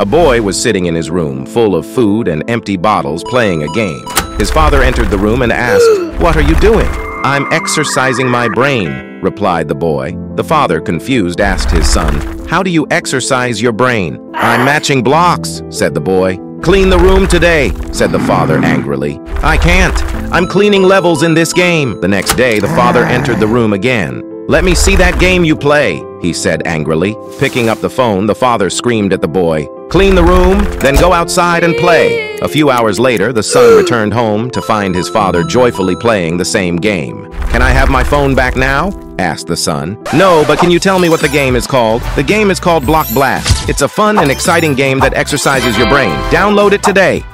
A boy was sitting in his room, full of food and empty bottles, playing a game. His father entered the room and asked, What are you doing? I'm exercising my brain, replied the boy. The father, confused, asked his son, How do you exercise your brain? I'm ah. matching blocks, said the boy. Clean the room today, said the father angrily. I can't. I'm cleaning levels in this game. The next day, the father ah. entered the room again. Let me see that game you play, he said angrily. Picking up the phone, the father screamed at the boy, Clean the room, then go outside and play. A few hours later, the son returned home to find his father joyfully playing the same game. Can I have my phone back now? asked the son. No, but can you tell me what the game is called? The game is called Block Blast. It's a fun and exciting game that exercises your brain. Download it today.